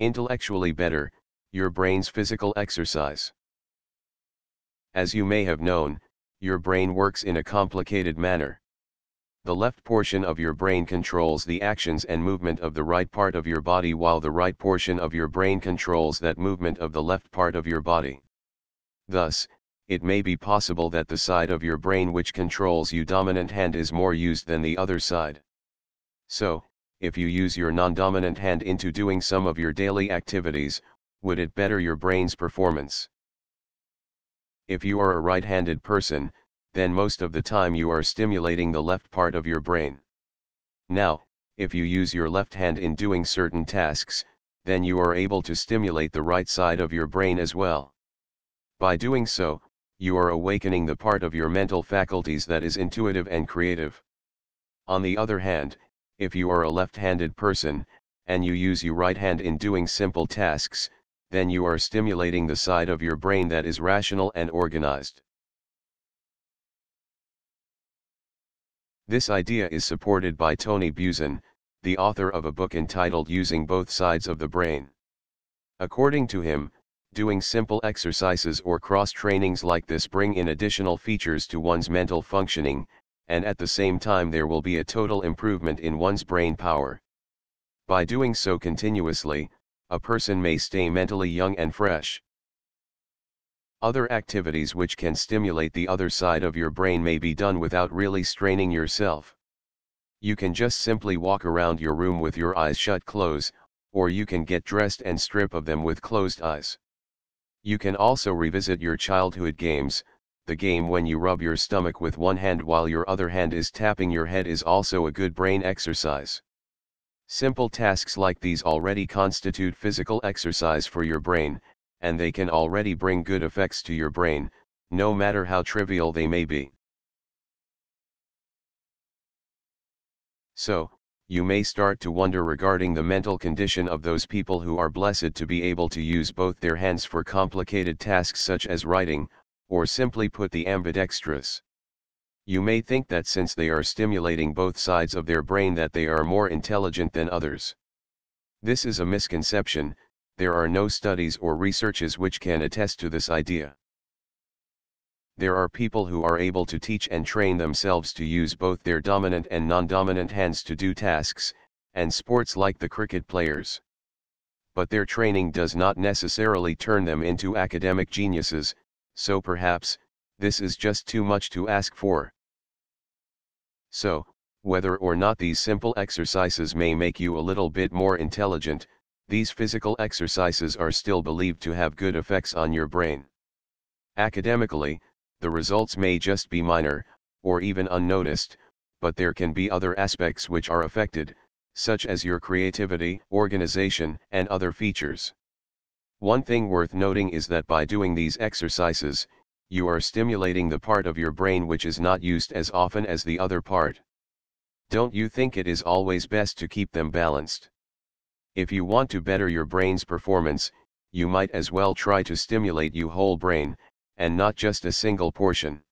Intellectually better, your brain's physical exercise. As you may have known, your brain works in a complicated manner. The left portion of your brain controls the actions and movement of the right part of your body while the right portion of your brain controls that movement of the left part of your body. Thus, it may be possible that the side of your brain which controls your dominant hand is more used than the other side. So, if you use your non-dominant hand into doing some of your daily activities, would it better your brain's performance? If you are a right-handed person, then most of the time you are stimulating the left part of your brain. Now, if you use your left hand in doing certain tasks, then you are able to stimulate the right side of your brain as well. By doing so, you are awakening the part of your mental faculties that is intuitive and creative. On the other hand, if you are a left-handed person, and you use your right hand in doing simple tasks, then you are stimulating the side of your brain that is rational and organized. This idea is supported by Tony Buzan, the author of a book entitled Using Both Sides of the Brain. According to him, doing simple exercises or cross trainings like this bring in additional features to one's mental functioning, and at the same time there will be a total improvement in one's brain power. By doing so continuously, a person may stay mentally young and fresh. Other activities which can stimulate the other side of your brain may be done without really straining yourself. You can just simply walk around your room with your eyes shut close, or you can get dressed and strip of them with closed eyes. You can also revisit your childhood games, the game when you rub your stomach with one hand while your other hand is tapping your head is also a good brain exercise. Simple tasks like these already constitute physical exercise for your brain, and they can already bring good effects to your brain, no matter how trivial they may be. So, you may start to wonder regarding the mental condition of those people who are blessed to be able to use both their hands for complicated tasks such as writing, or simply put the ambidextrous. You may think that since they are stimulating both sides of their brain that they are more intelligent than others. This is a misconception, there are no studies or researches which can attest to this idea. There are people who are able to teach and train themselves to use both their dominant and non-dominant hands to do tasks, and sports like the cricket players. But their training does not necessarily turn them into academic geniuses, so perhaps, this is just too much to ask for. So, whether or not these simple exercises may make you a little bit more intelligent, these physical exercises are still believed to have good effects on your brain. Academically, the results may just be minor, or even unnoticed, but there can be other aspects which are affected, such as your creativity, organization, and other features. One thing worth noting is that by doing these exercises, you are stimulating the part of your brain which is not used as often as the other part. Don't you think it is always best to keep them balanced? If you want to better your brain's performance, you might as well try to stimulate your whole brain, and not just a single portion.